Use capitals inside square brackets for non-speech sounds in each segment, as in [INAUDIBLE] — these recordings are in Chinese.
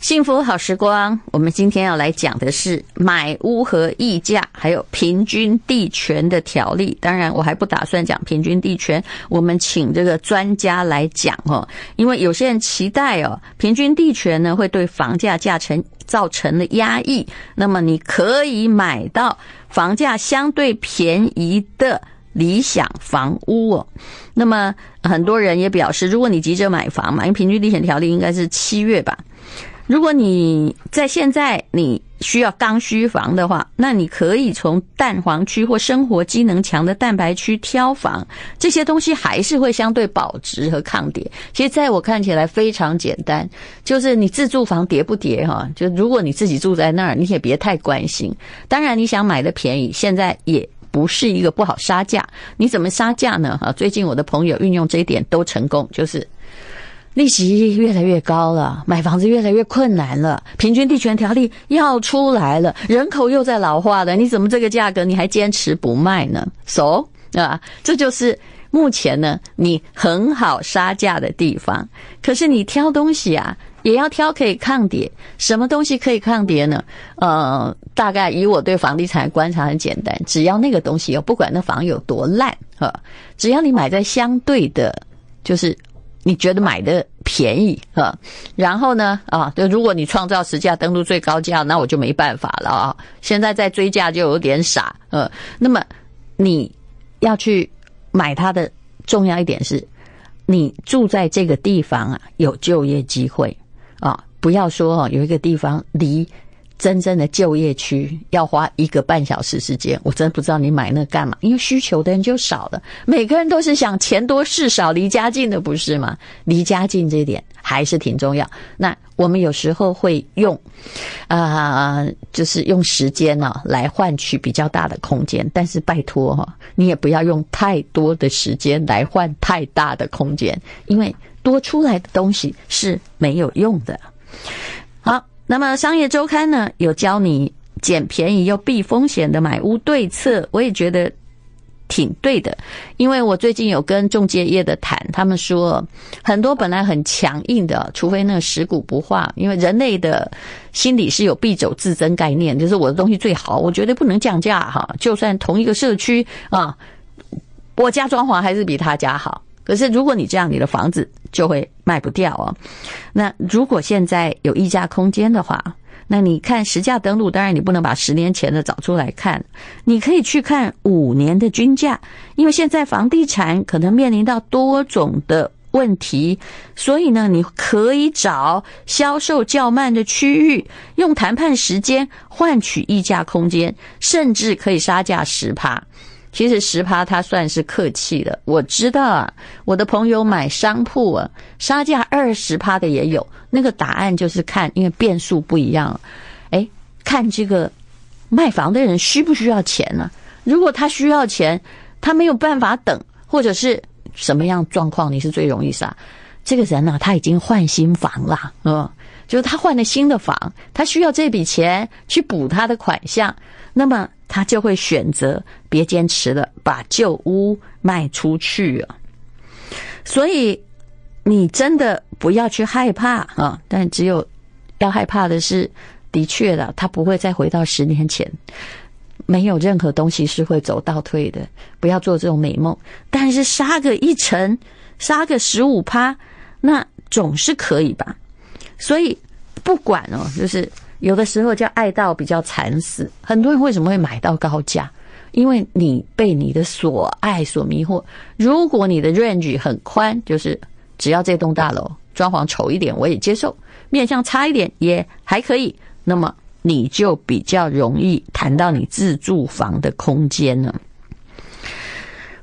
幸福好时光，我们今天要来讲的是买屋和溢价，还有平均地权的条例。当然，我还不打算讲平均地权，我们请这个专家来讲哦。因为有些人期待哦，平均地权呢会对房价价成造成了压抑。那么你可以买到房价相对便宜的理想房屋哦。那么很多人也表示，如果你急着买房嘛，因为平均地权条例应该是七月吧。如果你在现在你需要刚需房的话，那你可以从蛋黄区或生活机能强的蛋白区挑房，这些东西还是会相对保值和抗跌。其实，在我看起来非常简单，就是你自住房跌不跌哈？就如果你自己住在那儿，你也别太关心。当然，你想买的便宜，现在也不是一个不好杀价。你怎么杀价呢？哈，最近我的朋友运用这一点都成功，就是。利息越来越高了，买房子越来越困难了，平均地权条例要出来了，人口又在老化了，你怎么这个价格你还坚持不卖呢？So 啊，这就是目前呢你很好杀价的地方。可是你挑东西啊，也要挑可以抗跌。什么东西可以抗跌呢？呃，大概以我对房地产观察很简单，只要那个东西有，不管那房有多烂啊，只要你买在相对的，就是。你觉得买的便宜啊？然后呢？啊，就如果你创造实价登录最高价，那我就没办法了啊！现在在追价就有点傻，呃，那么你要去买它的重要一点是，你住在这个地方啊，有就业机会啊！不要说有一个地方离。真正的就业区要花一个半小时时间，我真不知道你买那干嘛？因为需求的人就少了，每个人都是想钱多事少、离家近的，不是吗？离家近这一点还是挺重要。那我们有时候会用，啊，就是用时间呢来换取比较大的空间，但是拜托哈，你也不要用太多的时间来换太大的空间，因为多出来的东西是没有用的。那么商业周刊呢有教你捡便宜又避风险的买屋对策，我也觉得挺对的。因为我最近有跟中介业的谈，他们说很多本来很强硬的，除非那个食古不化，因为人类的心理是有必走自增概念，就是我的东西最好，我绝对不能降价哈。就算同一个社区啊，我家装潢还是比他家好。可是如果你这样，你的房子。就会卖不掉哦。那如果现在有溢价空间的话，那你看实价登录，当然你不能把十年前的找出来看，你可以去看五年的均价，因为现在房地产可能面临到多种的问题，所以呢，你可以找销售较慢的区域，用谈判时间换取溢价空间，甚至可以杀价十趴。其实十趴他算是客气的，我知道啊，我的朋友买商铺啊，杀价二十趴的也有。那个答案就是看，因为变数不一样，哎，看这个卖房的人需不需要钱呢？如果他需要钱，他没有办法等，或者是什么样状况，你是最容易杀这个人呢？他已经换新房了，嗯，就是他换了新的房，他需要这笔钱去补他的款项，那么。他就会选择别坚持了，把旧屋卖出去啊。所以你真的不要去害怕啊，但只有要害怕的是，的确的，他不会再回到十年前。没有任何东西是会走倒退的，不要做这种美梦。但是杀个一成，杀个十五趴，那总是可以吧？所以不管哦，就是。有的时候叫爱到比较惨死，很多人为什么会买到高价？因为你被你的所爱所迷惑。如果你的 range 很宽，就是只要这栋大楼装潢丑一点我也接受，面相差一点也还可以，那么你就比较容易谈到你自住房的空间了。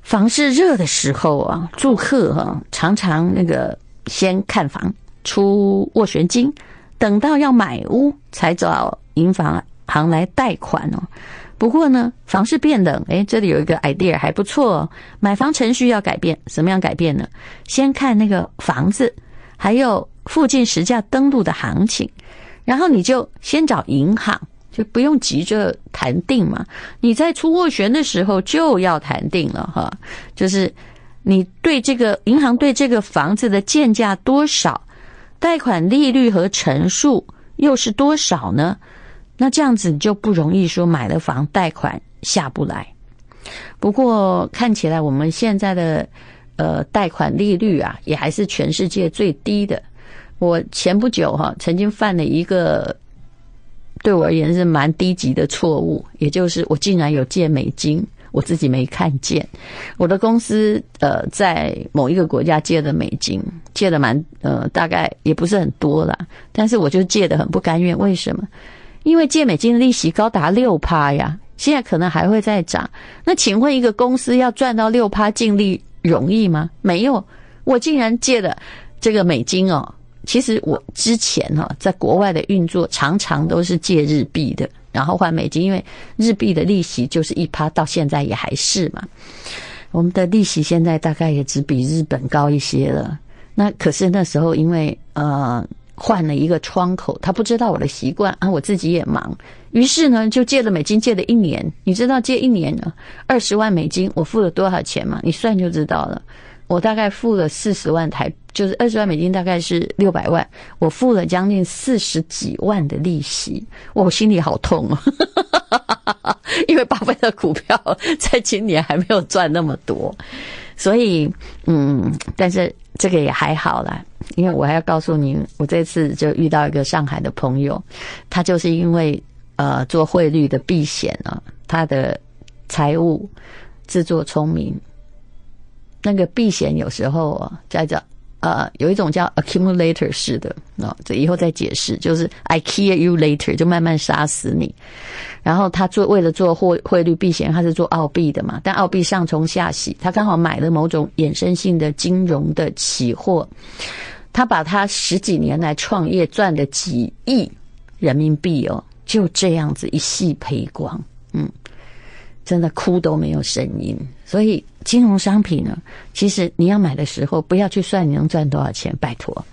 房市热的时候啊，住客哈常常那个先看房出斡旋金。等到要买屋才找银行行来贷款哦。不过呢，房市变冷，哎，这里有一个 idea 还不错。哦买房程序要改变，什么样改变呢？先看那个房子，还有附近实价登录的行情，然后你就先找银行，就不用急着谈定嘛。你在出斡旋的时候就要谈定了哈，就是你对这个银行对这个房子的建价多少。贷款利率和乘数又是多少呢？那这样子就不容易说买了房贷款下不来。不过看起来我们现在的呃贷款利率啊，也还是全世界最低的。我前不久哈，曾经犯了一个对我而言是蛮低级的错误，也就是我竟然有借美金，我自己没看见。我的公司呃在某一个国家借的美金，借的蛮呃大概也不是很多啦，但是我就借的很不甘愿。为什么？因为借美金的利息高达六趴呀，现在可能还会再涨。那请问一个公司要赚到六趴净利容易吗？没有，我竟然借的这个美金哦。其实我之前哈在国外的运作常常都是借日币的，然后换美金，因为日币的利息就是一趴，到现在也还是嘛。我们的利息现在大概也只比日本高一些了。那可是那时候因为呃换了一个窗口，他不知道我的习惯啊，我自己也忙，于是呢就借了美金，借了一年。你知道借一年呢二十万美金，我付了多少钱吗？你算就知道了。我大概付了四十万台，就是二十万美金，大概是六百万。我付了将近四十几万的利息，我心里好痛啊！[LAUGHS] 因为巴菲特股票在今年还没有赚那么多，所以嗯，但是这个也还好啦，因为我还要告诉您，我这次就遇到一个上海的朋友，他就是因为呃做汇率的避险啊，他的财务自作聪明。那个避险有时候啊，在这呃，有一种叫 accumulator 式的啊，这以后再解释，就是 I kill you later，就慢慢杀死你。然后他做为了做汇汇率避险，他是做澳币的嘛，但澳币上冲下洗，他刚好买了某种衍生性的金融的期货，他把他十几年来创业赚的几亿人民币哦，就这样子一系赔光，嗯。真的哭都没有声音，所以金融商品呢，其实你要买的时候，不要去算你能赚多少钱，拜托，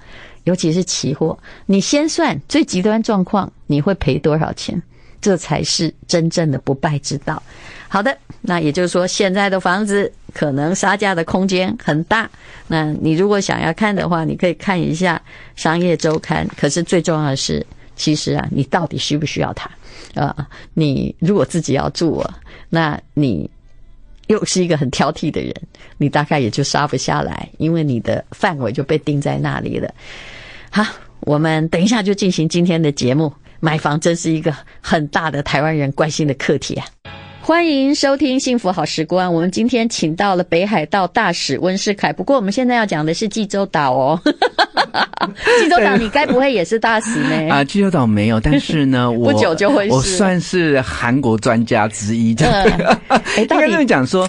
尤其是期货，你先算最极端状况你会赔多少钱，这才是真正的不败之道。好的，那也就是说，现在的房子可能杀价的空间很大，那你如果想要看的话，你可以看一下《商业周刊》。可是最重要的是，其实啊，你到底需不需要它？啊，你如果自己要住啊，那你又是一个很挑剔的人，你大概也就杀不下来，因为你的范围就被定在那里了。好，我们等一下就进行今天的节目。买房真是一个很大的台湾人关心的课题啊！欢迎收听《幸福好时光》。我们今天请到了北海道大使温世凯。不过我们现在要讲的是济州岛哦。[LAUGHS] 济州岛，你该不会也是大使呢？[LAUGHS] 啊，济州岛没有，但是呢，[LAUGHS] 我不久就会，我算是韩国专家之一。这样，应该这样讲说，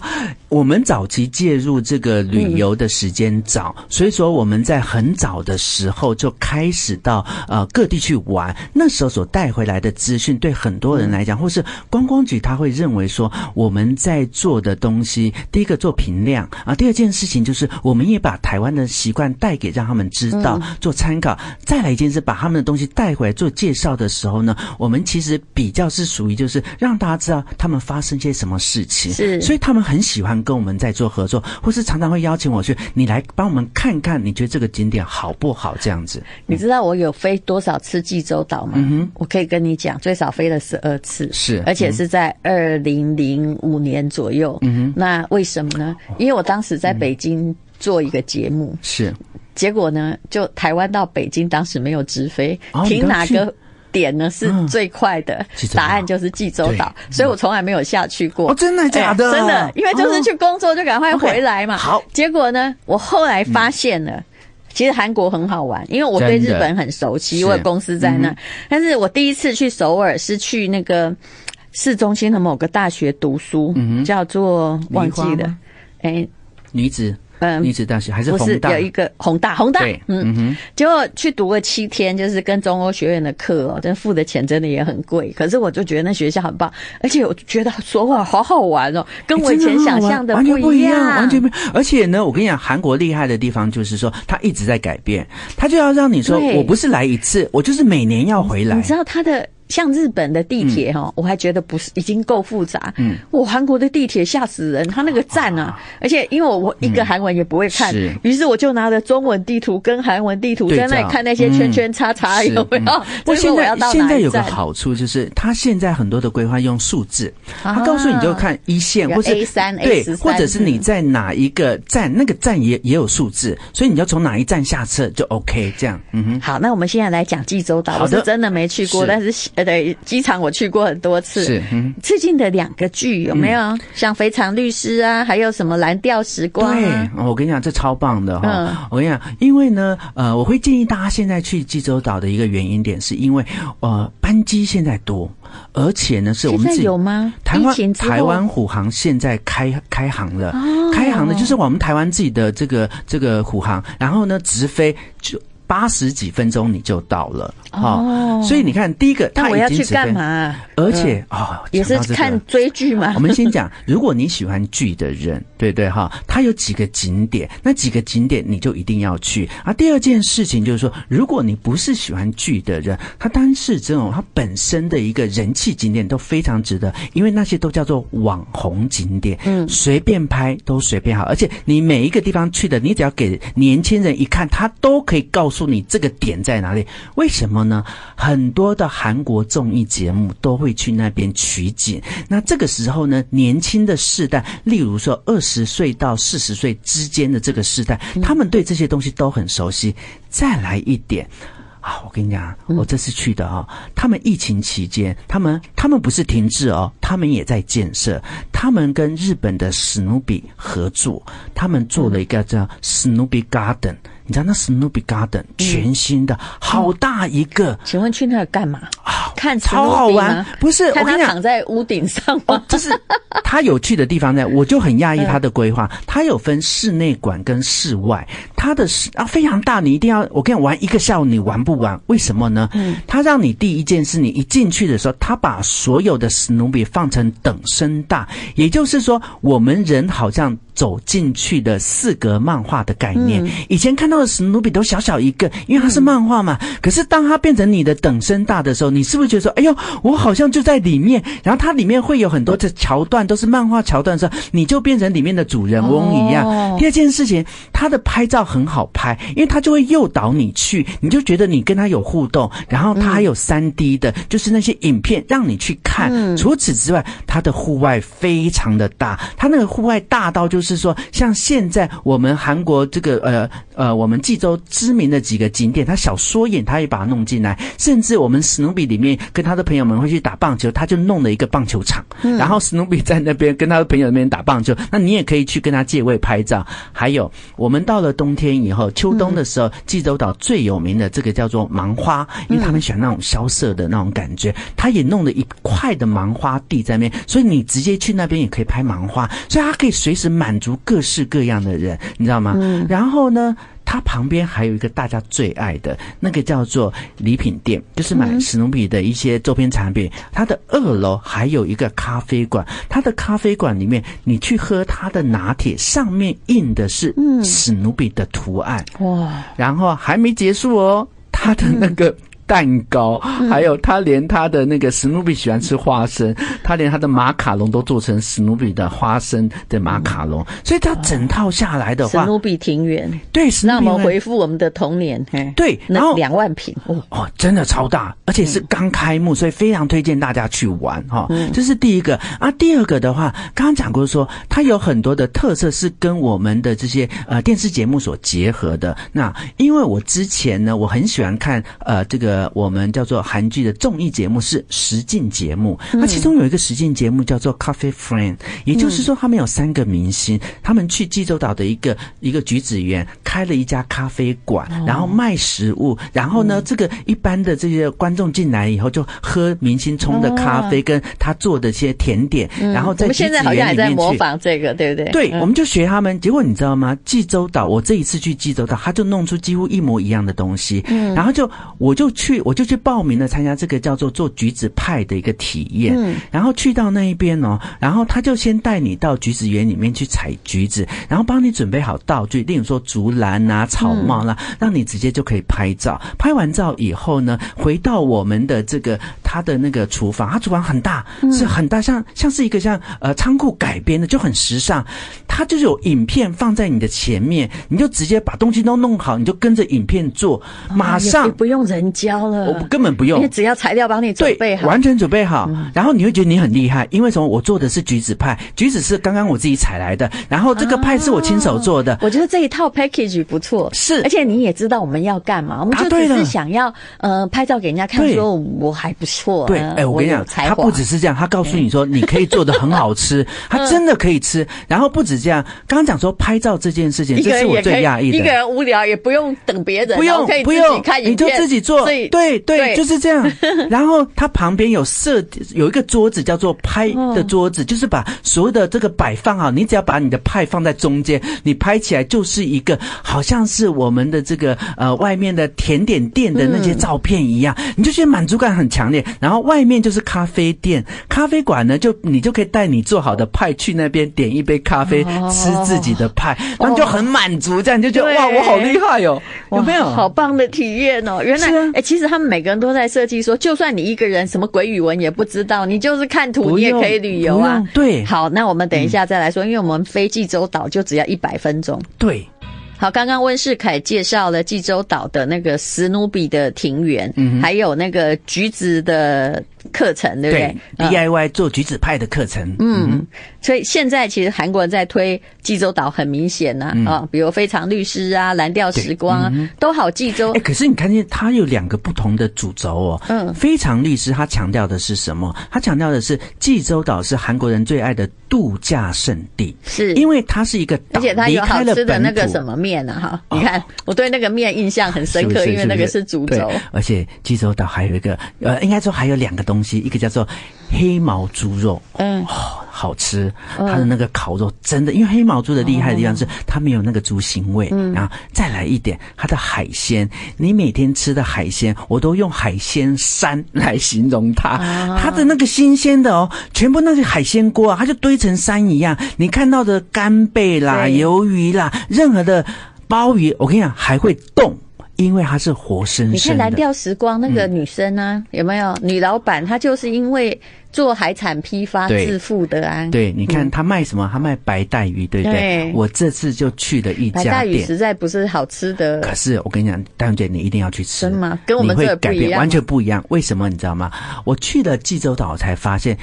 我们早期介入这个旅游的时间早，所以说我们在很早的时候就开始到呃各地去玩。那时候所带回来的资讯，对很多人来讲，或是观光局，他会认为。说我们在做的东西，第一个做评量啊，第二件事情就是我们也把台湾的习惯带给让他们知道做参考。再来一件事，把他们的东西带回来做介绍的时候呢，我们其实比较是属于就是让大家知道他们发生些什么事情，是，所以他们很喜欢跟我们在做合作，或是常常会邀请我去，你来帮我们看看，你觉得这个景点好不好？这样子，你知道我有飞多少次济州岛吗？嗯哼，我可以跟你讲，最少飞了十二次，是，而且是在二零。零零五年左右，嗯那为什么呢？因为我当时在北京做一个节目，是。结果呢，就台湾到北京当时没有直飞，停哪个点呢是最快的？答案就是济州岛，所以我从来没有下去过。真的假的？真的，因为就是去工作就赶快回来嘛。好，结果呢，我后来发现了，其实韩国很好玩，因为我对日本很熟悉，因为公司在那。但是我第一次去首尔是去那个。市中心的某个大学读书，叫做忘记了，哎，女子。嗯，女子大学还是不是有一个宏大宏大？对，嗯哼，结果去读了七天，就是跟中欧学院的课哦，但付的钱真的也很贵。可是我就觉得那学校很棒，而且我觉得说话好好玩哦，跟我以前想象的完全不一样，完全不。而且呢，我跟你讲，韩国厉害的地方就是说，他一直在改变，他就要让你说，我不是来一次，我就是每年要回来。你知道他的像日本的地铁哈，我还觉得不是已经够复杂。嗯，我韩国的地铁吓死人，他那个站啊，而且因为我我一个韩文也不会看，于是我就拿着中文地图跟韩文地图在那里看那些圈圈叉叉有没有。[LAUGHS] 我现在现在有个好处就是，他现在很多的规划用数字，他告诉你就看一线或者 A 三对，或者是你在哪一个站，那个站也也有数字，所以你要从哪一站下车就 OK 这样。嗯哼，好，那我们现在来讲济州岛，我是真的没去过，但是。呃，对，机场我去过很多次。是，最近的两个剧有没有像《非常律师》啊，还有什么《蓝调时光》？对，我跟你讲，这超棒的哈！我跟你讲，因为呢，呃，我会建议大家现在去济州岛的一个原因点，是因为呃，班机现在多，而且呢，是我们自己有吗？台湾台湾虎航现在开开航了，开航的就是我们台湾自己的这个这个虎航，然后呢，直飞就。八十几分钟你就到了，哦，所以你看，第一个，他我要去干嘛？而且哦，也是看追剧嘛。[LAUGHS] 我们先讲，如果你喜欢剧的人，对对哈，他有几个景点，那几个景点你就一定要去。啊，第二件事情就是说，如果你不是喜欢剧的人，他单是这种他本身的一个人气景点都非常值得，因为那些都叫做网红景点，嗯，随便拍都随便好，而且你每一个地方去的，你只要给年轻人一看，他都可以告诉。诉你这个点在哪里？为什么呢？很多的韩国综艺节目都会去那边取景。那这个时候呢，年轻的世代，例如说二十岁到四十岁之间的这个世代，他们对这些东西都很熟悉。再来一点啊，我跟你讲，我这次去的啊，他们疫情期间，他们他们不是停滞哦，他们也在建设。他们跟日本的史努比合作，他们做了一个叫史努比 Garden。你知道那 Snoopy Garden 全新的，好大一个。请问去那干嘛？看超好玩，不是？我跟你躺在屋顶上吗，这是他有趣的地方在，[LAUGHS] 我就很讶异他的规划。他有分室内馆跟室外，他的室啊非常大，你一定要我跟你玩一个下午，你玩不完？为什么呢？嗯，他让你第一件事，你一进去的时候，他把所有的史努比放成等身大，也就是说，我们人好像。走进去的四格漫画的概念，以前看到的史努比都小小一个，因为它是漫画嘛。可是当它变成你的等身大的时候，你是不是觉得说，哎呦，我好像就在里面？然后它里面会有很多的桥段，都是漫画桥段的时候，你就变成里面的主人翁一样。第二件事情，它的拍照很好拍，因为它就会诱导你去，你就觉得你跟它有互动。然后它还有三 D 的，就是那些影片让你去看。除此之外，它的户外非常的大，它那个户外大到就是。是说，像现在我们韩国这个呃呃，我们济州知名的几个景点，他小缩影，他也把它弄进来。甚至我们史努比里面跟他的朋友们会去打棒球，他就弄了一个棒球场，然后史努比在那边跟他的朋友那边打棒球。那你也可以去跟他借位拍照。还有，我们到了冬天以后，秋冬的时候，济州岛最有名的这个叫做芒花，因为他们喜欢那种萧瑟的那种感觉，他也弄了一块的芒花地在那边，所以你直接去那边也可以拍芒花，所以他可以随时满。满足各式各样的人，你知道吗？然后呢，它旁边还有一个大家最爱的那个叫做礼品店，就是买史努比的一些周边产品。它的二楼还有一个咖啡馆，它的咖啡馆里面，你去喝它的拿铁，上面印的是史努比的图案。哇！然后还没结束哦，它的那个。蛋糕，还有他连他的那个史努比喜欢吃花生，他连他的马卡龙都做成史努比的花生的马卡龙，所以他整套下来的话，史努比庭园，对，那我们回复我们的童年，对，然后两万平哦，真的超大，而且是刚开幕，所以非常推荐大家去玩哈。这是第一个。啊，第二个的话，刚刚讲过说，它有很多的特色是跟我们的这些呃电视节目所结合的。那因为我之前呢，我很喜欢看呃这个。呃，我们叫做韩剧的综艺节目是实境节目，那其中有一个实境节目叫做《Coffee Friend》，也就是说，他们有三个明星，他们去济州岛的一个一个橘子园开了一家咖啡馆，然后卖食物，然后呢，这个一般的这些观众进来以后就喝明星冲的咖啡，跟他做的一些甜点，然后在现在好像还在模仿这个，对不对？对，我们就学他们。结果你知道吗？济州岛，我这一次去济州岛，他就弄出几乎一模一样的东西，然后就我就。去，我就去报名了参加这个叫做做橘子派的一个体验。嗯，然后去到那一边哦，然后他就先带你到橘子园里面去采橘子，然后帮你准备好道具，例如说竹篮啊、草帽啦，让你直接就可以拍照。拍完照以后呢，回到我们的这个他的那个厨房，他厨房很大，是很大，像像是一个像呃仓库改编的，就很时尚。他就是有影片放在你的前面，你就直接把东西都弄好，你就跟着影片做，马上不用人教了，我根本不用，只要材料帮你准备好，完全准备好，然后你会觉得你很厉害，因为什么？我做的是橘子派，橘子是刚刚我自己采来的，然后这个派是我亲手做的。我觉得这一套 package 不错，是，而且你也知道我们要干嘛，我们就只是想要呃拍照给人家看，说我还不错。对，哎，我跟你讲，他不只是这样，他告诉你说你可以做的很好吃，[LAUGHS] 他真的可以吃，然后不止这样，刚刚讲说拍照这件事情，这是我最讶异的，一个人无聊也不用等别人，不用不用，你就自己做，对对，就是这样。[LAUGHS] 然后他旁边有设有一个桌子，叫做拍的桌子，就是把所有的这个摆放好，你只要把你的派放在中间，你拍起来就是一个好像是我们的这个呃外面的甜点店的那些照片一样，你就觉得满足感很强烈。然后外面就是咖啡店、咖啡馆呢，就你就可以带你做好的派去那边点一杯咖啡，吃自己的派，那就很满足，这样就觉得哇，我好厉害哟，有没有？好棒的体验哦！原来哎，其实他们每个人都在设计说，就算你一个人什么鬼语文也不知道，你就是看图，你也可以旅游啊。对，好，那我们等一下再来说，因为我们飞济州岛就只要一百分钟。对。好，刚刚温世凯介绍了济州岛的那个史努比的庭园，嗯，还有那个橘子的课程，对不对？DIY 做橘子派的课程，嗯，所以现在其实韩国人在推济州岛，很明显呐，啊，比如非常律师啊、蓝调时光啊，都好济州。哎，可是你看见它有两个不同的主轴哦，嗯，非常律师他强调的是什么？他强调的是济州岛是韩国人最爱的度假胜地，是因为它是一个岛，而且它有好吃的那个什么。面呢？哈，你看我对那个面印象很深刻，因为那个是主轴。而且济州岛还有一个，呃，应该说还有两个东西，一个叫做黑毛猪肉，嗯，好吃。它的那个烤肉真的，因为黑毛猪的厉害的地方是它没有那个猪腥味。然后再来一点，它的海鲜，你每天吃的海鲜，我都用海鲜山来形容它。它的那个新鲜的哦，全部那些海鲜锅啊，它就堆成山一样。你看到的干贝啦、鱿鱼啦，任何的。鲍鱼，我跟你讲还会动，因为它是活生生的。你看蓝调时光那个女生呢，有没有女老板？她就是因为做海产批发致富的啊。对，你看她卖什么？她卖白带鱼，对不对？我这次就去了一家店，白带鱼实在不是好吃的。可是我跟你讲，戴小姐，你一定要去吃。真吗？跟我们这改变完全不一样。为什么？你知道吗？我去了济州岛才发现，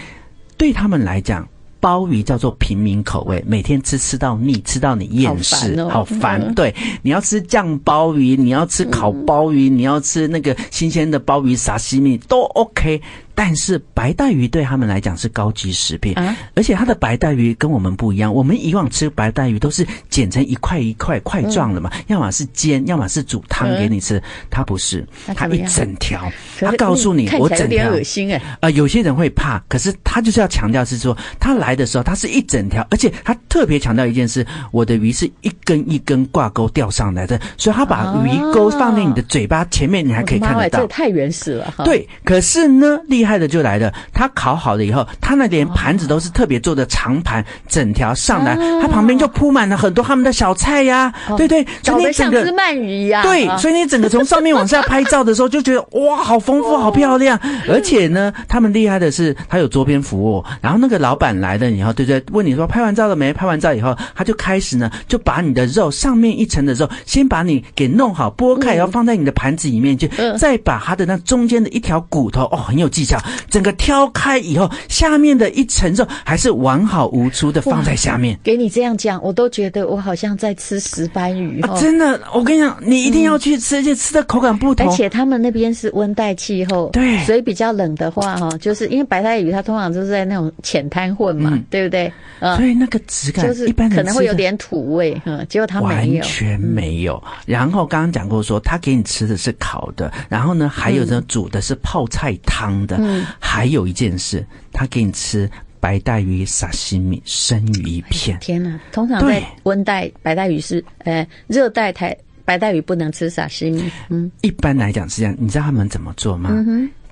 对他们来讲。鲍鱼叫做平民口味，每天吃吃到腻，吃到你厌世，好烦。对，你要吃酱鲍鱼，你要吃烤鲍鱼，你要吃那个新鲜的鲍鱼沙西米都 OK。但是白带鱼对他们来讲是高级食品，而且它的白带鱼跟我们不一样。我们以往吃白带鱼都是剪成一块一块块状的嘛，要么是煎，要么是煮汤给你吃。它不是，它一整条。他告诉你，我整条。恶心哎！啊，有些人会怕，可是他就是要强调是说，他来的时候他是一整条，而且他特别强调一件事：我的鱼是一根一根挂钩钓上来的，所以他把鱼钩放在你的嘴巴前面，你还可以看得到。这太原始了。对，可是呢，厉害的就来了。他烤好了以后，他那连盘子都是特别做的长盘，整条上来，他旁边就铺满了很多他们的小菜呀。对对，搞得像只鳗鱼一样。对，所以你整个从上面往下拍照的时候，就觉得哇，好丰富，好漂亮。而且呢，他们厉害的是，他有桌边服务。然后那个老板来了以后，对对，问你说拍完照了没？拍完照以后，他就开始呢，就把你的肉上面一层的肉，先把你给弄好，剥开，然后放在你的盘子里面去，再把它的那中间的一条骨头，哦，很有技巧。整个挑开以后，下面的一层肉还是完好无缺的放在下面。给你这样讲，我都觉得我好像在吃石斑鱼。真的，我跟你讲，你一定要去吃，而且吃的口感不同。而且他们那边是温带气候，对，所以比较冷的话，哈，就是因为白带鱼它通常就是在那种浅滩混嘛，对不对？所以那个质感就是一般可能会有点土味，嗯，结果它完全没有。然后刚刚讲过说，他给你吃的是烤的，然后呢，还有呢煮的是泡菜汤的，嗯，还有一件事，他给你吃白带鱼沙西米生鱼一片。天哪！通常在温带白带鱼是呃热带台。白带鱼不能吃沙西米。嗯，一般来讲是这样。你知道他们怎么做吗？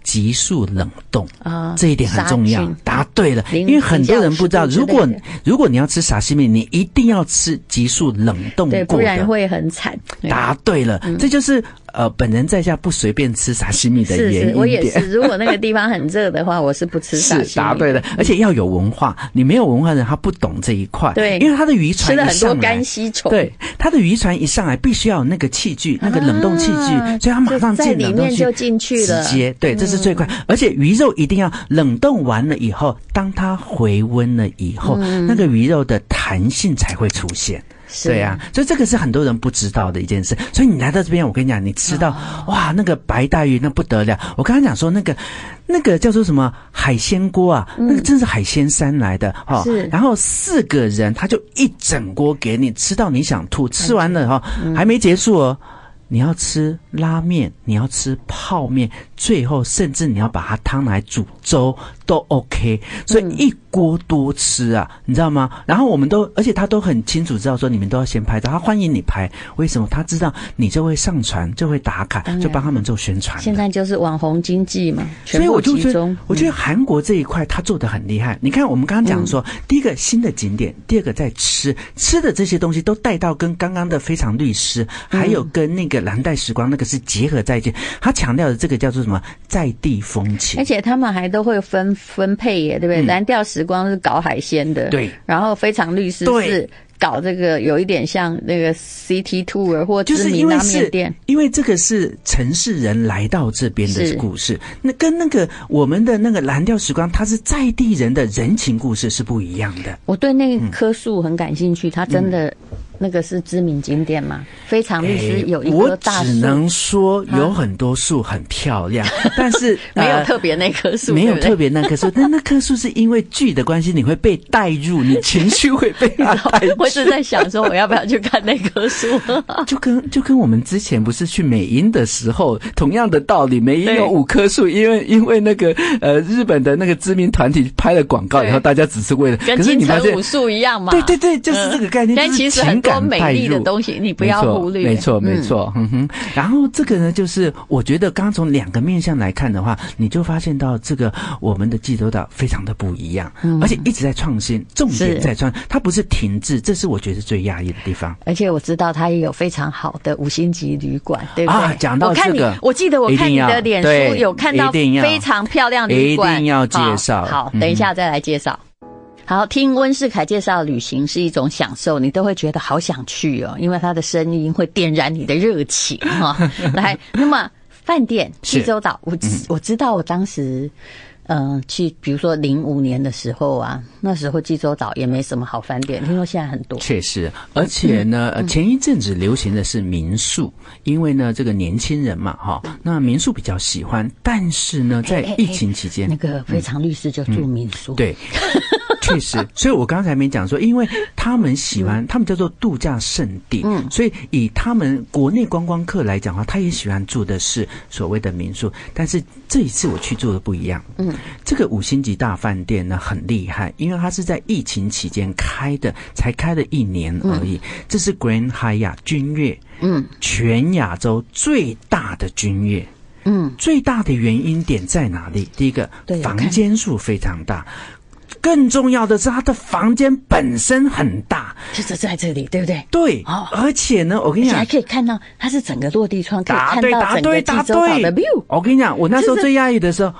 急速冷冻啊，这一点很重要。答对了，因为很多人不知道，如果如果你要吃沙西米，你一定要吃急速冷冻过的，不然会很惨。答对了，这就是。呃，本人在家不随便吃沙西米的原因我也是。如果那个地方很热的话，我是不吃 [LAUGHS] 沙西米。是答对了，而且要有文化。你没有文化的人，他不懂这一块。对，因为他的渔船吃了很多干吸虫。对，他的渔船一上来，必须要有那个器具，那个冷冻器具，所以他马上进冷冻就进去了。直接对，这是最快。而且鱼肉一定要冷冻完了以后，当它回温了以后，那个鱼肉的弹性才会出现。对呀，所以这个是很多人不知道的一件事。所以你来到这边，我跟你讲，你吃到哇，那个白带鱼那不得了。我刚刚讲说那个那个叫做什么海鲜锅啊，那个真是海鲜山来的哈。是。然后四个人他就一整锅给你吃到你想吐，吃完了哈还没结束哦。你要吃拉面，你要吃泡面，最后甚至你要把它汤来煮粥都 OK。所以一。锅多吃啊，你知道吗？然后我们都，而且他都很清楚知道说你们都要先拍照，他欢迎你拍。为什么？他知道你就会上传，就会打卡，就帮他们做宣传。现在就是网红经济嘛，所以我就觉得，我觉得韩国这一块他做的很厉害。你看，我们刚刚讲说，第一个新的景点，第二个在吃吃的这些东西都带到跟刚刚的非常律师，还有跟那个蓝带时光那个是结合在一起。他强调的这个叫做什么在地风情，而且他们还都会分分配耶，对不对？蓝调时。光是搞海鲜的，对，然后非常律师是搞这个，有一点像那个 CT Tour 或知名拉面店，因为这个是城市人来到这边的故事，那跟那个我们的那个蓝调时光，它是在地人的人情故事是不一样的。我对那棵树很感兴趣，它真的。那个是知名景点吗？非常律师有一棵大树。我只能说有很多树很漂亮，[LAUGHS] 但是没有特别那棵树。没有特别那棵树，[LAUGHS] 但那棵树是因为剧的关系，你会被带入，你情绪会被带入。[LAUGHS] 我是在想说，我要不要去看那棵树？就跟就跟我们之前不是去美英的时候，同样的道理，美英有五棵树，因为因为那个呃日本的那个知名团体拍了广告，以后大家只是为了跟金城武术一样嘛？对对对，就是这个概念。但其实很多。美丽的东西，你不要忽略。没错，没错，嗯哼。然后这个呢，就是我觉得，刚从两个面向来看的话，你就发现到这个我们的济州岛非常的不一样，而且一直在创新，重点在创，它不是停滞，这是我觉得最压抑的地方。而且我知道它也有非常好的五星级旅馆，对不对？啊，讲到这个，我记得我看你的脸书有看到非常漂亮旅馆，一定要介绍。好，等一下再来介绍。好，听温世凯介绍旅行是一种享受，你都会觉得好想去哦，因为他的声音会点燃你的热情哈。[LAUGHS] 来，那么饭店济州岛，我我知道，我当时嗯去，比如说零五年的时候啊，那时候济州岛也没什么好饭店，听说现在很多。确实，而且呢，前一阵子流行的是民宿，因为呢，这个年轻人嘛，哈，那民宿比较喜欢，但是呢，在疫情期间，那个非常律师就住民宿，对。[LAUGHS] 确实，所以我刚才没讲说，因为他们喜欢，他们叫做度假胜地，嗯，所以以他们国内观光客来讲的话，他也喜欢住的是所谓的民宿。但是这一次我去住的不一样，嗯，这个五星级大饭店呢很厉害，因为它是在疫情期间开的，才开了一年而已。这是 Grand Hyatt 君悦，嗯，全亚洲最大的君悦，嗯，最大的原因点在哪里？第一个，房间数非常大。更重要的是，他的房间本身很大，就是在这里，对不对？对，哦，而且呢，我跟你讲，还可以看到它是整个落地窗，可以看到整个济州岛的 view。我跟你讲，我那时候最压抑的时候。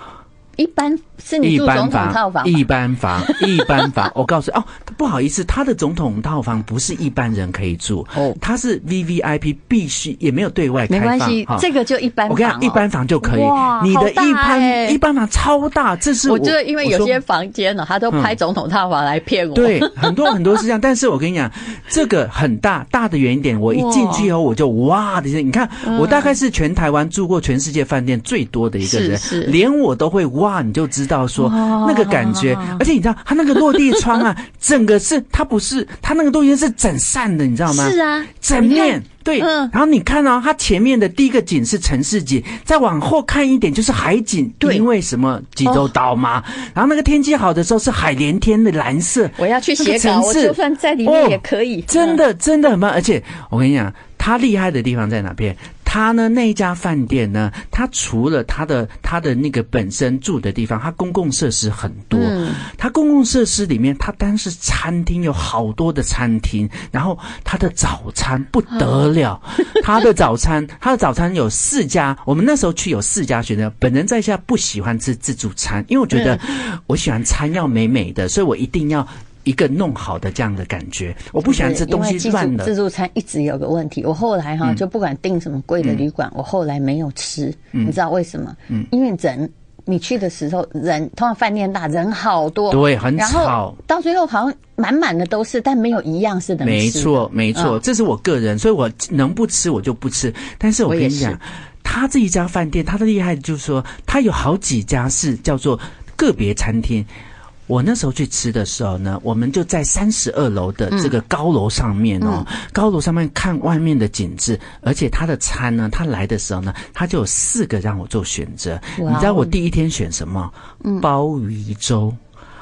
一般是你住总统套房，一般房，一般房。[LAUGHS] 我告诉哦，不好意思，他的总统套房不是一般人可以住哦，他是 V V I P，必须也没有对外开放。没关系，这个就一般。我跟你讲，一般房就可以。你的一般一般房超大，这是我觉得，因为有些房间呢，他都拍总统套房来骗我。对，很多很多是这样。但是我跟你讲，这个很大，大的原因点，我一进去以后我就哇的一声，你看，我大概是全台湾住过全世界饭店最多的一个人，连我都会哇。哇，你就知道说那个感觉，而且你知道它那个落地窗啊，[LAUGHS] 整个是它不是它那个东西是整扇的，你知道吗？是啊，整面对。然后你看到它前面的第一个景是城市景，再往后看一点就是海景，对因为什么济州岛嘛。然后那个天气好的时候是海连天的蓝色。我要去写稿，我就算在里面也可以。真的真的很棒，而且我跟你讲。他厉害的地方在哪边？他呢？那一家饭店呢？他除了他的他的那个本身住的地方，他公共设施很多。嗯，他公共设施里面，他单是餐厅有好多的餐厅，然后他的早餐不得了。[LAUGHS] 他的早餐，他的早餐有四家。我们那时候去有四家选择。本人在下不喜欢吃自助餐，因为我觉得我喜欢餐要美美的，所以我一定要。一个弄好的这样的感觉，我不喜欢吃东西乱的。自助餐一直有个问题，我后来哈就不管订什么贵的旅馆，我后来没有吃。你知道为什么？嗯，因为人你去的时候人通常饭店大人好多，对，很吵。到最后好像满满的都是，但没有一样是能吃。没错，没错，这是我个人，所以我能不吃我就不吃。但是我跟你讲，他这一家饭店，他的厉害就是说，他有好几家是叫做个别餐厅。我那时候去吃的时候呢，我们就在三十二楼的这个高楼上面哦，高楼上面看外面的景致，而且他的餐呢，他来的时候呢，他就有四个让我做选择。你知道我第一天选什么？鲍鱼粥。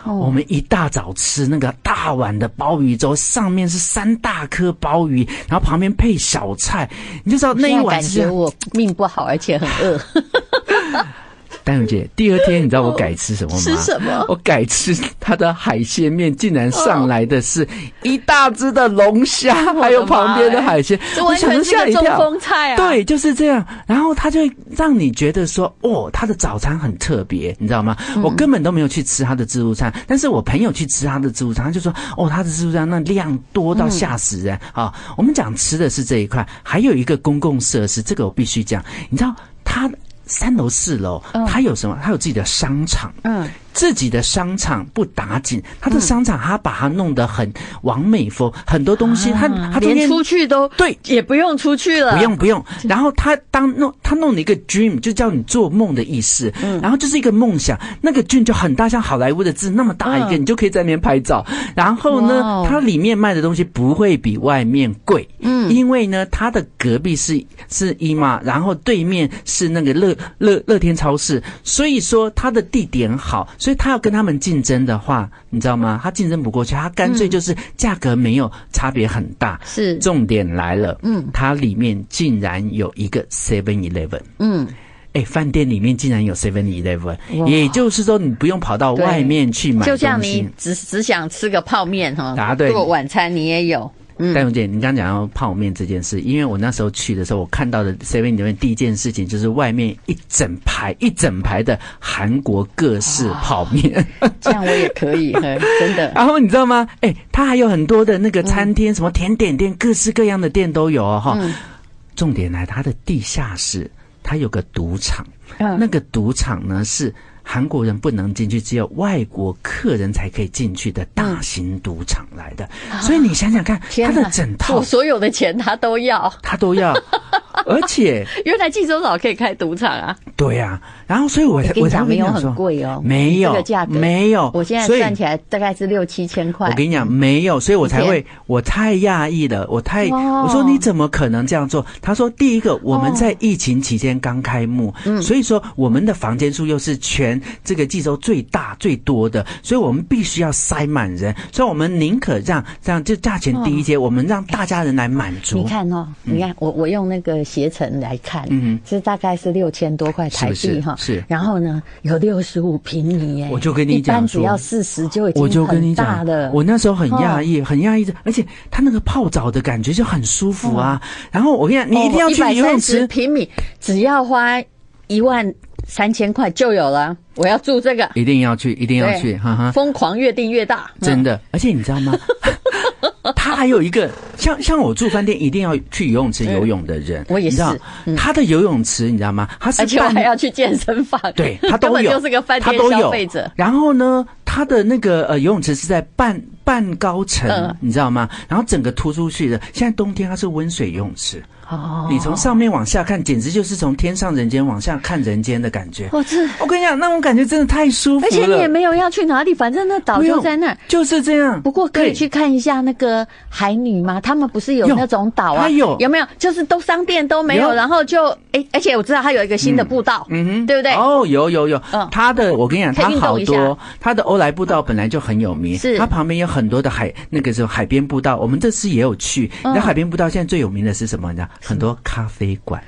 我们一大早吃那个大碗的鲍鱼粥，上面是三大颗鲍鱼，然后旁边配小菜，你就知道那一碗。感觉我命不好，而且很饿。[LAUGHS] 丹友姐，第二天你知道我改吃什么吗？[LAUGHS] 吃什么？我改吃它的海鲜面，竟然上来的是一大只的龙虾，还有旁边的海鲜，[LAUGHS] 我完全是个中风菜啊！对，就是这样。然后他就让你觉得说，哦，他的早餐很特别，你知道吗？我根本都没有去吃他的自助餐，但是我朋友去吃他的自助餐，他就说，哦，他的自助餐那量多到吓死人啊！我们讲吃的是这一块，还有一个公共设施，这个我必须讲，你知道他。三楼、四楼，它有什么？它有自己的商场。嗯。自己的商场不打紧，他的商场他把它弄得很完美风，很多东西他他连出去都对，也不用出去了，不用不用。然后他当弄他弄了一个 dream，就叫你做梦的意思，然后就是一个梦想。那个 dream 就很大，像好莱坞的字那么大一个，你就可以在那边拍照。然后呢，它里面卖的东西不会比外面贵，嗯，因为呢，它的隔壁是是伊玛，然后对面是那个乐乐乐天超市，所以说它的地点好。所以他要跟他们竞争的话，你知道吗？他竞争不过去，他干脆就是价格没有差别很大。是，重点来了，嗯，它里面竟然有一个 Seven Eleven，嗯，哎，饭店里面竟然有 Seven Eleven，也就是说你不用跑到外面去买，就像你只只想吃个泡面哈，答对，做晚餐你也有。戴荣姐，你刚讲到泡面这件事，因为我那时候去的时候，我看到的 seven 里面第一件事情就是外面一整排一整排的韩国各式泡面，这样我也可以，真的。[LAUGHS] 然后你知道吗？哎，它还有很多的那个餐厅，什么甜点店，各式各样的店都有哦。哈，重点来，它的地下室它有个赌场，那个赌场呢是。韩国人不能进去，只有外国客人才可以进去的大型赌场来的。所以你想想看，他的整套所有的钱他都要，他都要。而且 [LAUGHS] 原来济州岛可以开赌场啊？对呀。然后，所以我才我才没有很贵哦，没有这个价格，没有。我现在算起来大概是六七千块。我跟你讲，没有，所以我才会，我太讶异了，我太我说你怎么可能这样做？他说，第一个我们在疫情期间刚开幕，所以说我们的房间数又是全这个济州最大最多的，所以我们必须要塞满人，所以我们宁可让这样就价钱低一些，我们让大家人来满足。你看哦，你看我我用那个携程来看，嗯，是大概是六千多块台币哈。是，然后呢，有六十五平米耶，我就跟你讲说，只要四十就已经我就跟你讲了。我那时候很讶异，很讶异的，而且他那个泡澡的感觉就很舒服啊。然后我跟你讲，你一定要去游泳池，平米只要花一万三千块就有了。我要住这个，一定要去，一定要去，哈哈！疯狂越订越大，真的。而且你知道吗？他还有一个像像我住饭店一定要去游泳池游泳的人，我也是。他的游泳池你知道吗？他是而且还要去健身房，[LAUGHS] 对他都有，就是个饭店消费者。然后呢，他的那个呃游泳池是在半半高层，你知道吗？然后整个突出去的。现在冬天它是温水游泳池，哦，你从上面往下看，简直就是从天上人间往下看人间的感觉。我这，我跟你讲，那种感觉真的太舒服了。而且你也没有要去哪里，反正那岛就在那儿，就是这样。不过可以去看一下那个海女吗？他们不是有那种岛啊？有有没有？就是都商店都没有，然后就哎，而且我知道它有一个新的步道，嗯哼，对不对？哦，有有有，嗯，它的我跟你讲，它好多，它的欧莱步道本来就很有名，是它旁边有很多的海，那个时候海边步道，我们这次也有去。那海边步道现在最有名的是什么？你知道，很多咖啡馆。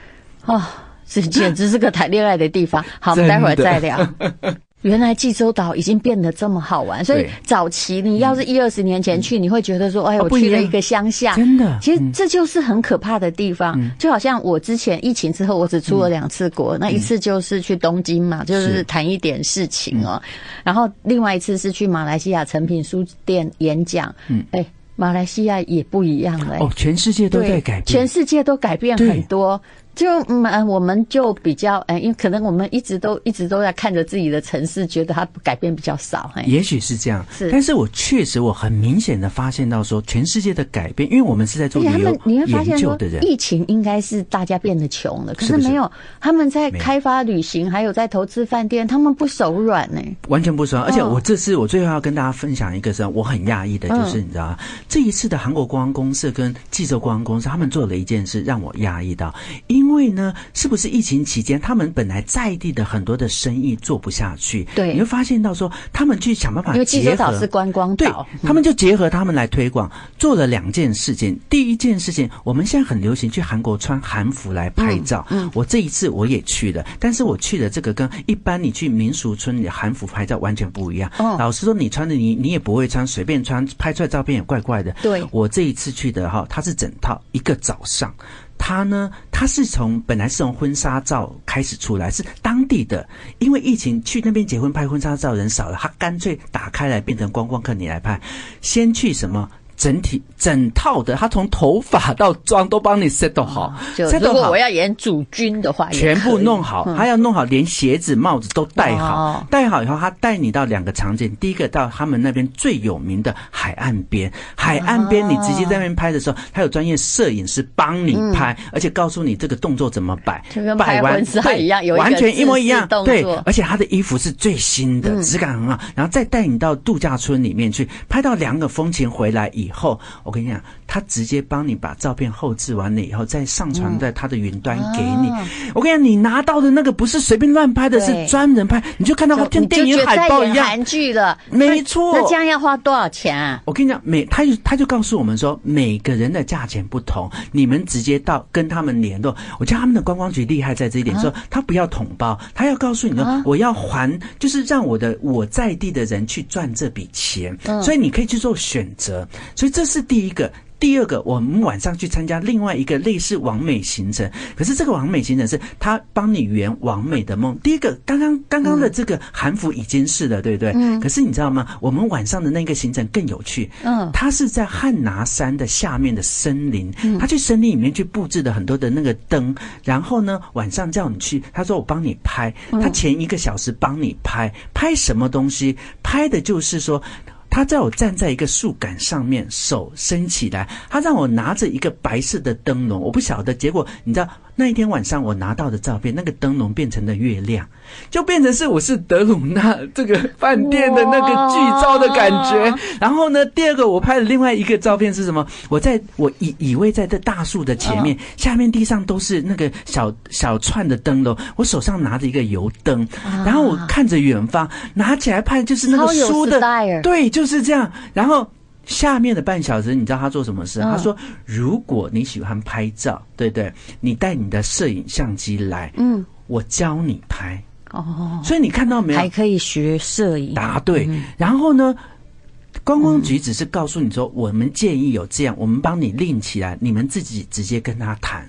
哦，这简直是个谈恋爱的地方。好，我们待会儿再聊。[LAUGHS] 原来济州岛已经变得这么好玩，所以早期你要是一二十年前去，你会觉得说，哎，我去了一个乡下，真的。其实这就是很可怕的地方，就好像我之前疫情之后，我只出了两次国，那一次就是去东京嘛，就是谈一点事情哦，然后另外一次是去马来西亚诚品书店演讲。嗯，哎，马来西亚也不一样了，哦，全世界都在改变，全世界都改变很多。就嗯，我们就比较哎，因为可能我们一直都一直都在看着自己的城市，觉得它改变比较少。也许是这样，是。但是我确实我很明显的发现到说，全世界的改变，因为我们是在做旅游研究的人，疫情应该是大家变得穷了，可是没有，他们在开发旅行，还有在投资饭店，他们不手软呢，完全不手软。而且我这次我最后要跟大家分享一个是我很讶异的，就是你知道吗？这一次的韩国观光公司跟济州观光公司，他们做了一件事让我讶异到，因为呢。是不是疫情期间，他们本来在地的很多的生意做不下去？对，你会发现到说，他们去想办法，因为济州岛是观光岛，他们就结合他们来推广，做了两件事情。第一件事情，我们现在很流行去韩国穿韩服来拍照。嗯，我这一次我也去了，但是我去的这个跟一般你去民俗村的韩服拍照完全不一样。老实说，你穿的你你也不会穿，随便穿拍出来照片也怪怪的。对，我这一次去的哈，它是整套一个早上。他呢？他是从本来是从婚纱照开始出来，是当地的，因为疫情去那边结婚拍婚纱照人少了，他干脆打开来变成观光客，你来拍，先去什么？整体整套的，他从头发到妆都帮你 set 好。如果我要演主君的话，全部弄好，他要弄好，连鞋子、帽子都戴好。戴好以后，他带你到两个场景。第一个到他们那边最有名的海岸边，海岸边你直接在那边拍的时候，他有专业摄影师帮你拍，而且告诉你这个动作怎么摆，摆完对一样，完全一模一样。对，而且他的衣服是最新的，质感很好。然后再带你到度假村里面去拍到两个风情回来以。以后，我跟你讲，他直接帮你把照片后置完了以后，再上传在他的云端给你。我跟你讲，你拿到的那个不是随便乱拍的，是专人拍，你就看到他跟电影海报一样。韩剧了，没错。那这样要花多少钱啊？我跟你讲，每他就他就告诉我们说，每个人的价钱不同，你们直接到跟他们联络。我觉得他们的观光局厉害在这一点，说他不要统包，他要告诉你说，我要还，就是让我的我在地的人去赚这笔钱，所以你可以去做选择。所以这是第一个。第二个，我们晚上去参加另外一个类似完美行程，可是这个完美行程是他帮你圆完美的梦。第一个，刚刚刚刚的这个韩服已经是了，对不对？嗯。可是你知道吗？我们晚上的那个行程更有趣。嗯。他是在汉拿山的下面的森林，他去森林里面去布置的很多的那个灯，然后呢，晚上叫你去，他说我帮你拍，他前一个小时帮你拍，拍什么东西？拍的就是说。他在我站在一个树杆上面，手伸起来，他让我拿着一个白色的灯笼，我不晓得结果，你知道。那一天晚上我拿到的照片，那个灯笼变成了月亮，就变成是我是德鲁纳这个饭店的那个剧照的感觉。然后呢，第二个我拍的另外一个照片是什么？我在我以以为在这大树的前面，下面地上都是那个小小串的灯笼，我手上拿着一个油灯，然后我看着远方，拿起来拍就是那个书的，对，就是这样。然后。下面的半小时，你知道他做什么事？他说：“如果你喜欢拍照，对对，你带你的摄影相机来，嗯，我教你拍哦。所以你看到没有？还可以学摄影。答对。然后呢，观光局只是告诉你说，我们建议有这样，我们帮你拎起来，你们自己直接跟他谈。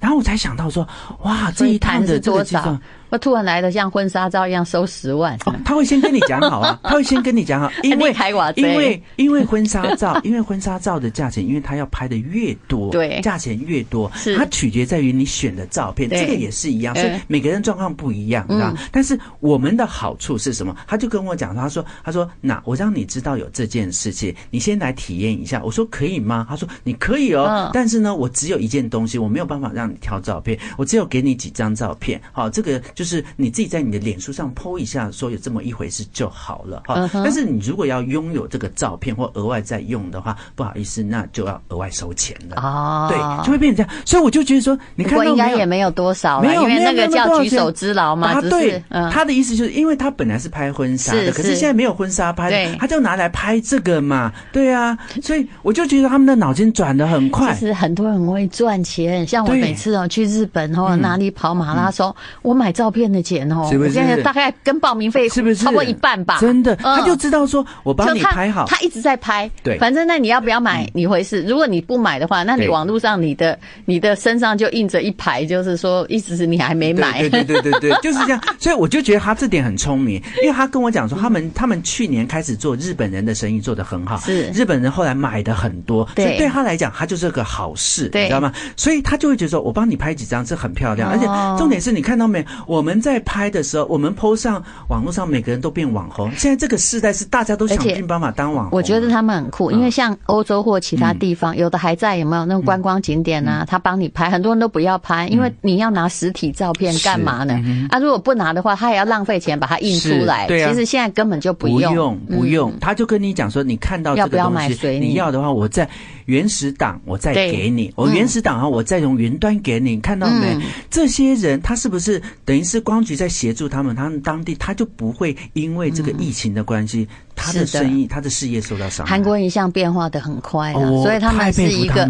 然后我才想到说，哇，这一趟的这个计算。”我突然来的像婚纱照一样收十万，他会先跟你讲好啊，[LAUGHS] 他会先跟你讲好，因为因为因为婚纱照，[LAUGHS] 因为婚纱照的价钱，因为他要拍的越多，对，价钱越多，它取决在于你选的照片，这个也是一样，所以每个人状况不一样，啊。但是我们的好处是什么？他就跟我讲，他说，他说，那我让你知道有这件事情，你先来体验一下。我说可以吗？他说你可以哦，但是呢，我只有一件东西，我没有办法让你挑照片，我只有给你几张照片。好，这个就是你自己在你的脸书上 PO 一下，说有这么一回事就好了。哈，但是你如果要拥有这个照片或额外再用的话，不好意思，那就要额外收钱了。哦，对，就会变成这样。所以我就觉得说，你看，应该也没有多少，没有，因为那个叫举手之劳嘛。对，他的意思就是因为他本来是拍婚纱的，可是现在没有婚纱拍，他就拿来拍这个嘛。对啊，所以我就觉得他们的脑筋转的很快。其实很多人很会赚钱，像我每次哦去日本或哪里跑马拉松，我买照片的钱哦，是不是大概跟报名费是不是超过一半吧？真的，他就知道说我帮你拍好，他一直在拍。对，反正那你要不要买你回事。如果你不买的话，那你网络上你的你的身上就印着一排，就是说意思是你还没买。对对对对对，就是这样。所以我就觉得他这点很聪明，因为他跟我讲说，他们他们去年开始做日本人的生意做得很好，是日本人后来买的很多，所以对他来讲，他就是个好事，你知道吗？所以他就会觉得说，我帮你拍几张，这很漂亮，而且重点是你看到没？我们在拍的时候，我们 PO 上网络上，每个人都变网红。现在这个时代是大家都想尽办法当网红。我觉得他们很酷，因为像欧洲或其他地方，有的还在有没有那种观光景点啊？他帮你拍，很多人都不要拍，因为你要拿实体照片干嘛呢？啊，如果不拿的话，他也要浪费钱把它印出来。对啊，其实现在根本就不用，不用，他就跟你讲说，你看到这个东西，你要的话，我在原始档我再给你，我原始档啊，我再用云端给你，看到没？这些人他是不是等于是光局在协助他们？他们当地他就不会因为这个疫情的关系，他的生意、他的事业受到伤害。韩国一向变化的很快，所以他们是一个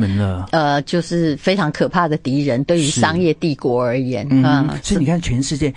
呃，就是非常可怕的敌人，对于商业帝国而言嗯，所以你看全世界。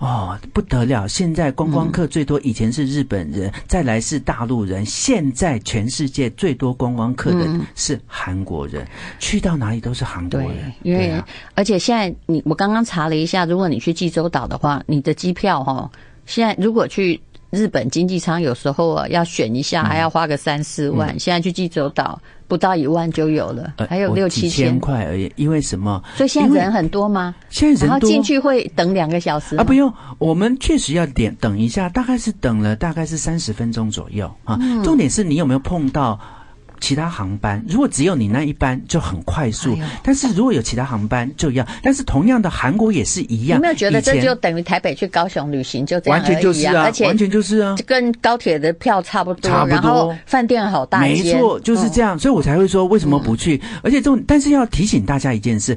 哦，不得了！现在观光客最多，以前是日本人，再来是大陆人，现在全世界最多观光客的是韩国人，去到哪里都是韩国人。因为而且现在你我刚刚查了一下，如果你去济州岛的话，你的机票哈，现在如果去。日本经济舱有时候啊，要选一下还要花个三四万，现在去济州岛不到一万就有了，还有六七千块而已。因为什么？所以现在人很多吗？现在人多，然后进去会等两个小时啊？不用，我们确实要点等一下，大概是等了大概是三十分钟左右啊。重点是你有没有碰到？其他航班如果只有你那一班就很快速，但是如果有其他航班就要。但是同样的，韩国也是一样。有没有觉得这就等于台北去高雄旅行就这样完全就是啊，而且完全就是啊，跟高铁的票差不多，差不多。饭店好大没错，就是这样。所以我才会说为什么不去。而且这种，但是要提醒大家一件事。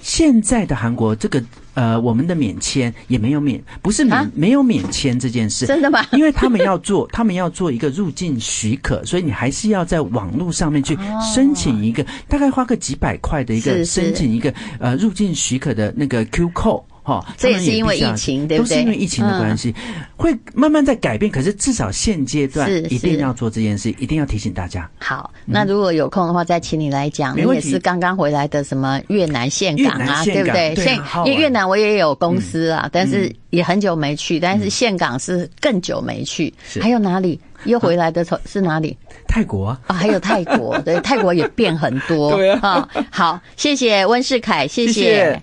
现在的韩国这个呃，我们的免签也没有免，不是免没有免签这件事，真的吗？因为他们要做，[LAUGHS] 他们要做一个入境许可，所以你还是要在网络上面去申请一个，大概花个几百块的一个申请一个呃入境许可的那个 Q code。哦，这也是因为疫情，对不对？都是因为疫情的关系，会慢慢在改变。可是至少现阶段一定要做这件事，一定要提醒大家。好，那如果有空的话，再请你来讲。你也是刚刚回来的什么越南岘港啊，对不对？现因为越南我也有公司啊，但是也很久没去。但是岘港是更久没去。还有哪里又回来的？是哪里？泰国啊，还有泰国，对，[LAUGHS] 泰国也变很多。对啊。好，谢谢温世凯，谢谢。